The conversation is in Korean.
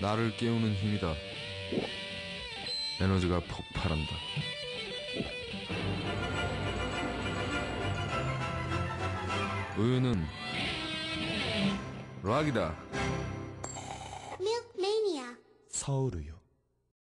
나를 깨우는 힘이다. 에너지가 폭발한다. 우유는 락이다. 밀크매니아 서울우유